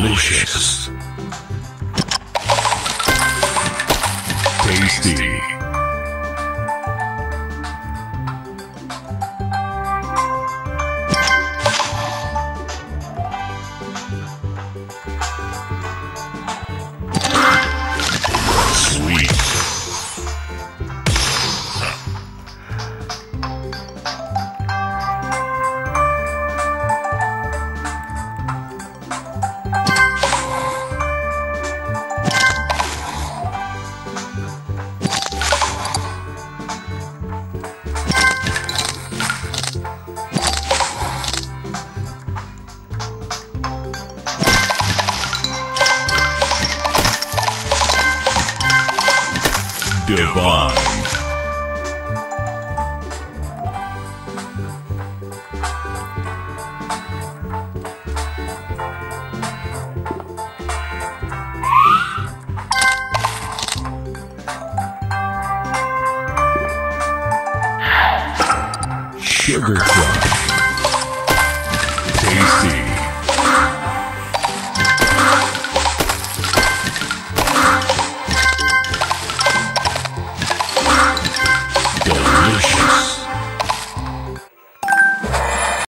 Delicious. Divine. Sugar Crush. Tasty.